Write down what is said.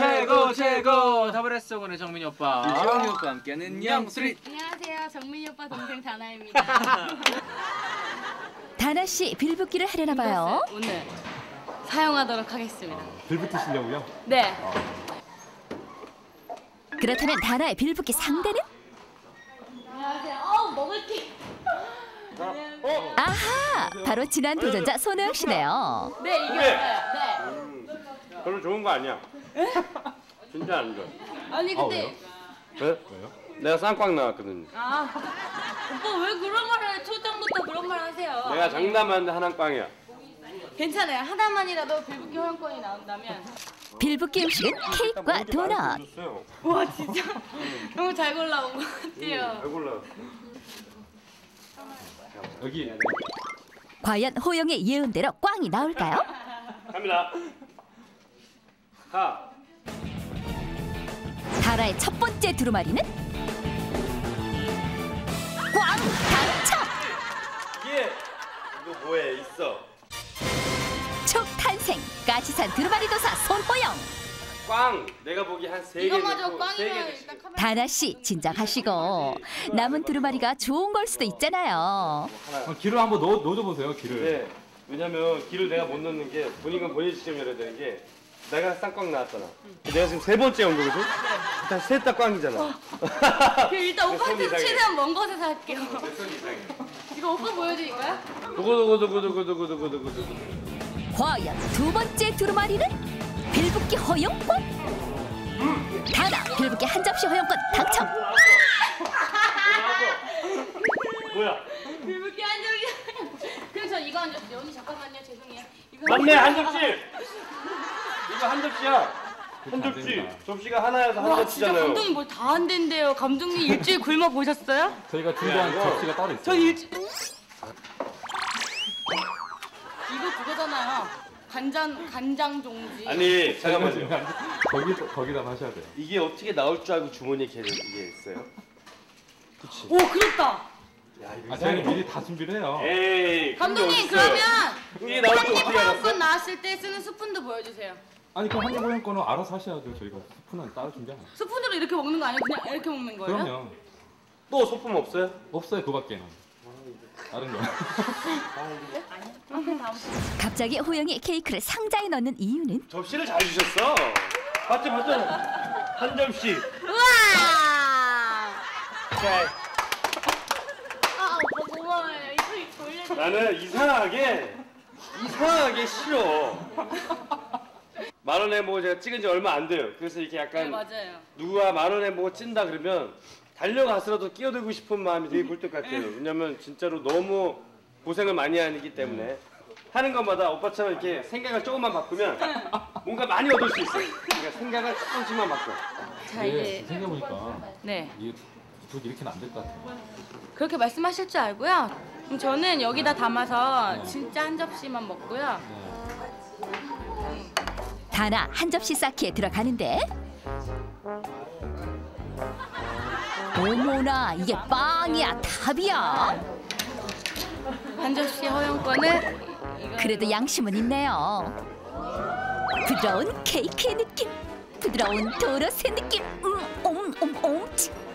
최고 최고 더블 S 원의 정민이 오빠. 이지영이 오빠 함께하는 영수리. 안녕하세요. 정민이 오빠 동생 다나입니다. 다나 씨 빌붙기를 하려나 봐요. 오늘 사용하도록 하겠습니다. 불 붙이시려고요? 네. 그렇다면 다나의 빌붙기 상대는? 안녕하세요. 어우 먹을 게. 아하, 바로 지난 도전자 손호영 씨네요. 네 이겼어요. 네. 별로 좋은 거 아니야. 진짜 안 좋아. 아니 근데 왜? 내가 쌍꽝 나왔거든. 아 오빠 왜 그런 말을 초장부터 그런 말 하세요? 내가 장담하는데 하나 꽝이야. 괜찮아요. 하나만이라도 빌붙기 허용권이 나온다면. 빌붙기 음식은 케이크와 도넛. 줬어요. 와 진짜 너무 잘 골라온 것 같아요. 잘 골라. 여기 과연 호영의 예언대로 꽝이 나올까요? 갑니다. 가. 다나의 첫 번째 두루마리는 꽝 당첨! 예. 이거 뭐해? 있어. 촉 탄생 까치산 두루마리 도사 손호영. 꽝. 내가 보기 한 세 개. 이거마저 꽝이면 개 일단 카메라. 다나 씨 진정하시고 남은 두루마리가 좋은 걸 수도 있잖아요. 어, 기를 한번 넣어 넣어줘 보세요. 기를. 네. 왜냐면 길을 내가 못 넣는 게 본인과 본인 직접 열어야 되는 게 내가 쌍꽝 나왔잖아. 내가 지금 세 번째 온 거거든. 일단 셋다 꽝이잖아. 그 일단 내 손이 오빠한테 이상해. 최대한 먼 곳에서 할게요. 이거 오빠 보여드릴까요? 두구두구두구두구두구두구두구. 과연 두 번째 두루마리는 빌붙기 허용권? 다나 빌붙기 한 접시 허용권 당첨. 뭐야? 빌붙기 한 적이. 그럼 저 이거 한 접시. 언니 잠깐만요. 죄송해요. 이거 맞네 한 접시. 이거 한 접시야. 한안 접시. 접시가 하나여서 한 와 진짜 접시잖아요. 감독님 뭘 다 안 된대요. 감독님 일주일 굶어 보셨어요? 저희가 준비한 이거- 접시가 따로 있어요. 전 일주. 이거 그거잖아요. 간장 간장 종지. 아니 잠깐만요. 거기 거기다 하셔야 돼요. 이게 어떻게 나올 줄 알고 주머니에 계속 이게 있어요? 오 그렇다. 야 이거 아, 저희는 미리 다 준비를 해요. 에이. 그런 게 감독님 어딨어요? 그러면 이게 나올 줄 어떻게 알았어? 나왔을 때 쓰는 스푼도 보여주세요. 아니 그럼 한입 호영 거는 알아서 하셔야죠. 저희가 스푼은 따로 준비하요. 스푼으로 이렇게 먹는 거 아니에요? 그냥 이렇게 먹는 거예요? 그럼요. 또 소품 없어요? 없어요 그밖에는. 다른 거. 갑자기 호영이 케이크를 상자에 넣는 이유는 접시를 잘 주셨어. 맞죠 맞죠? 한 접시. 우와! 자, 아 오빠 고마워요. 이거 돌려. 나는 이상하게 이상하게 싫어. 만 원에 뭐 제가 찍은 지 얼마 안 돼요. 그래서 이렇게 네 약간 맞아요. 누가 만 원에 뭐 찐다 그러면 달려가서라도 끼어들고 싶은 마음이 되게 굴뚝 같아요. 왜냐면 진짜로 너무 고생을 많이 하기 때문에 하는 것마다 오빠처럼 이렇게 생각을 조금만 바꾸면 뭔가 많이 얻을 수 있어요. 그러니까 생각을 조금씩만 바꿔. 자 이게 이제 생각해보니까 네 이게 이렇게 이렇게는 안 될 것 같아요. 그렇게 말씀하실 줄 알고요. 그럼 저는 여기다 담아서 진짜 한 접시만 먹고요. 다나 한 접시 쌓기에 들어가는데. 어머나 이게 빵이야 탑이야. 한 접시 허용권을 이거 그래도 양심은 있네요. 부드러운 케이크의 느낌 부드러운 도넛의 느낌. 음, 음, 음, 음.